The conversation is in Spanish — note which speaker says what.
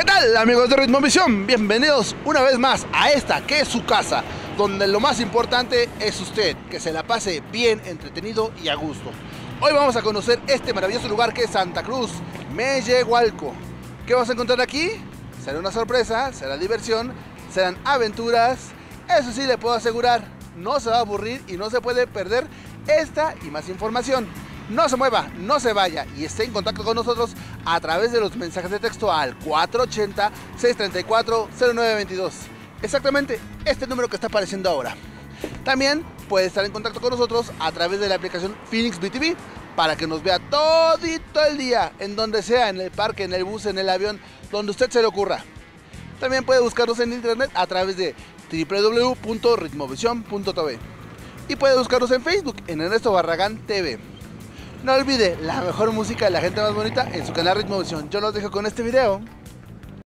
Speaker 1: ¿Qué tal amigos de Ritmo Visión? Bienvenidos una vez más a esta que es su casa, donde lo más importante es usted, que se la pase bien, entretenido y a gusto. Hoy vamos a conocer este maravilloso lugar que es Santa Cruz, Mellehualco. ¿Qué vamos a encontrar aquí? Será una sorpresa, será diversión, serán aventuras. Eso sí le puedo asegurar, no se va a aburrir y no se puede perder esta y más información. No se mueva, no se vaya y esté en contacto con nosotros a través de los mensajes de texto al 480-634-0922. Exactamente este número que está apareciendo ahora. También puede estar en contacto con nosotros a través de la aplicación Phoenix BTV para que nos vea todito el día, en donde sea, en el parque, en el bus, en el avión, donde usted se le ocurra. También puede buscarnos en internet a través de www.ritmovision.tv y puede buscarnos en Facebook en Ernesto Barragán TV. No olvide la mejor música de la gente más bonita en su canal Ritmo Visión. Yo los dejo con este video.